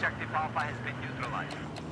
Objective Alpha has been neutralized.